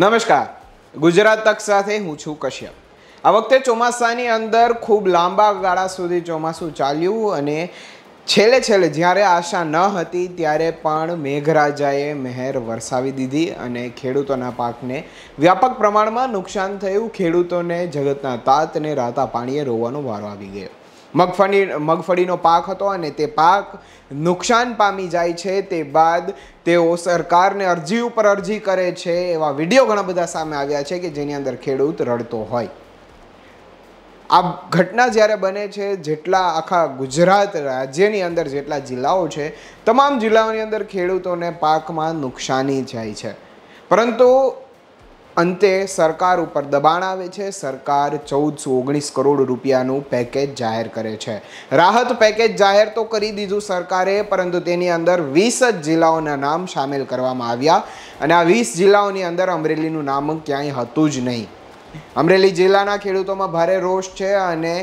નમસ્કાર. ગુજરાત તક સાથે હું છું કશ્યપ. આ વખતે ચોમાસાની અંદર ખૂબ લાંબા ગાળા સુધી ચોમાસું ચાલ્યું અને છેલ્લે છેલ્લે જ્યારે આશા ન હતી ત્યારે પણ મેઘરાજાએ મહેર વરસાવી દીધી અને ખેડૂતોના પાકને વ્યાપક પ્રમાણમાં નુકસાન થયું. ખેડૂતોને જગતના તાત અને રાતા પાણીએ રોવાનો વારો આવી ગયો. મગફળી, મગફળીનો પાક હતો અને તે પાક નુકસાન પામી જાય છે. તે બાદ તેઓ સરકારને અરજી ઉપર અરજી કરે છે એવા વીડિયો ઘણા બધા સામે આવ્યા છે કે જેની અંદર ખેડૂત રડતો હોય. આ ઘટના જ્યારે બને છે, જેટલા આખા ગુજરાત રાજ્યની અંદર જેટલા જિલ્લાઓ છે, તમામ જિલ્લાઓની અંદર ખેડૂતોને પાકમાં નુકસાની જાય છે. પરંતુ અંતે સરકાર ઉપર દબાણ આવે છે. સરકાર ચૌદસો ઓગણીસ કરોડ રૂપિયાનું પેકેજ જાહેર કરે છે. રાહત પેકેજ જાહેર તો કરી દીધું સરકારે, પરંતુ તેની અંદર વીસ જ જિલ્લાઓના નામ સામેલ કરવામાં આવ્યા અને આ વીસ જિલ્લાઓની અંદર અમરેલીનું નામ ક્યાંય હતું જ નહીં. અમરેલી જિલ્લાના ખેડૂતોમાં ભારે રોષ છે અને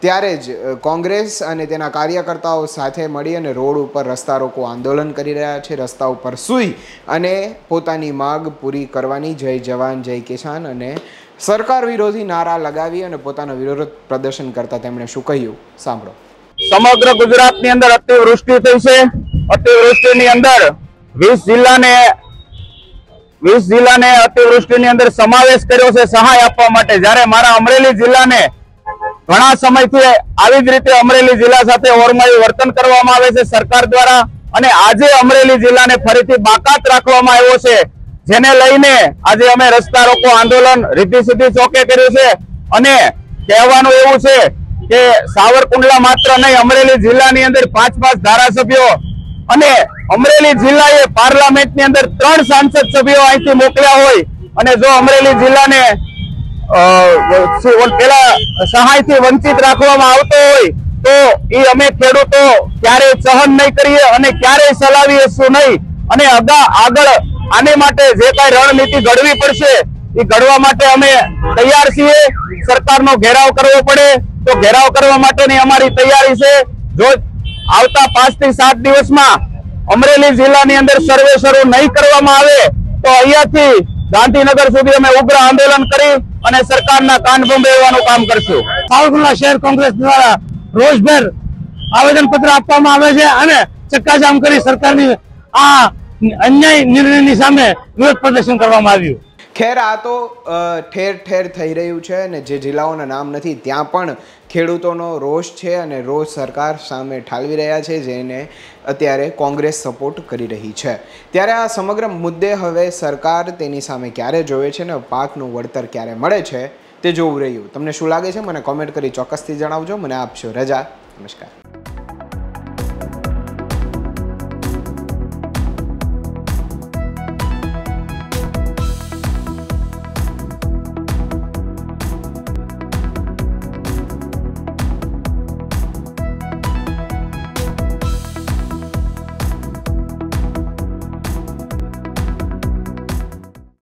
ત્યારે જ કોંગ્રેસ અને તેના કાર્યકર્તાઓ સાથે મળી અને રોડ ઉપર રસ્તા રોકો આંદોલન કરી રહ્યા છે, રસ્તા ઉપર સૂઈ અને પોતાની માગ પૂરી કરવાની જય જવાન, જય કિસાન અને સરકાર વિરોધી નારા લગાવી અને પોતાનો વિરોધ પ્રદર્શન કરતા તેમણે શું કહ્યું? સાંભળો. સમગ્ર ગુજરાતની અંદર અતિવૃષ્ટિ થઈ છે. અતિવૃષ્ટિની અંદર વીસ જિલ્લાને વીસ જિલ્લાને અતિવૃષ્ટિની અંદર સમાવેશ કર્યો છે સહાય આપવા માટે. જ્યારે મારા અમરેલી જિલ્લાને ઘણા સમયથી આવી જ રીતે અમરેલી જિલ્લા સાથે ઓરમાયું વર્તન કરવામાં આવે છે. સરકાર દ્વારા અને આજે અમરેલી જિલ્લાને ફરીથી બાકાત રાખવામાં આવ્યો છે. જેને લઈને આજે અમે રસ્તા રોકો આંદોલન રીતિ સીધી ચોકે કર્યું છે. અને કહેવાનું એવું છે કે સાવરકુંડલા માત્ર નહીં, અમરેલી જિલ્લાની અંદર પાંચ પાંચ ધારાસભ્યો અને અમરેલી જિલ્લાએ પાર્લામેન્ટની અંદર ત્રણ સાંસદ સભ્યો અહીંથી મોકલ્યા હોય. અને જો અમરેલી જિલ્લાને પેલા સહાયથી વંચિત રાખવામાં આવતો હોય, તો એ અમે ખેડૂતો ક્યારેય સહન નહીં કરીએ અને ક્યારેય ચલાવીએ શું નહીં. અને આગળ આને માટે જે કઈ રણનીતિ ઘડવી પડશે એ ઘડવા માટે અમે તૈયાર છીએ. સરકારનો ઘેરાવ કરવો પડે. તો ઘેરાવ કરવા માટેની અમારી તૈયારી છે. જો આવતા પાંચથી સાત દિવસમાં અમરેલી જિલ્લાની અંદર સર્વે શરૂ નહીં કરવામાં આવે, તો અહીંયાથી ગાંધીનગર સુધી અમે ઉગ્ર આંદોલન કરી અને સરકારના કાન બંબેવાનું કામ કરશું. સાવરકુંડલા શહેર કોંગ્રેસ દ્વારા રોજભેર આવેદન પત્ર આપવામાં આવે છે અને ચક્કાજામ કરી સરકારની આ અન્યાય નિર્ણયની સામે વિરોધ પ્રદર્શન કરવામાં આવ્યું. ખેર, આ તો ઠેર ઠેર થઈ રહ્યું છે અને જે જિલ્લાઓના નામ નથી, ત્યાં પણ ખેડૂતોનો રોષ છે અને રોષ સરકાર સામે ઠાલવી રહ્યા છે, જેને અત્યારે કોંગ્રેસ સપોર્ટ કરી રહી છે. ત્યારે આ સમગ્ર મુદ્દે હવે સરકાર તેની સામે ક્યારે જોવે છે ને પાકનું વળતર ક્યારે મળે છે, તે જોવું રહ્યું. તમને શું લાગે છે? મને કોમેન્ટ કરી ચોક્કસથી જણાવજો. મને આપશો રજા. નમસ્કાર.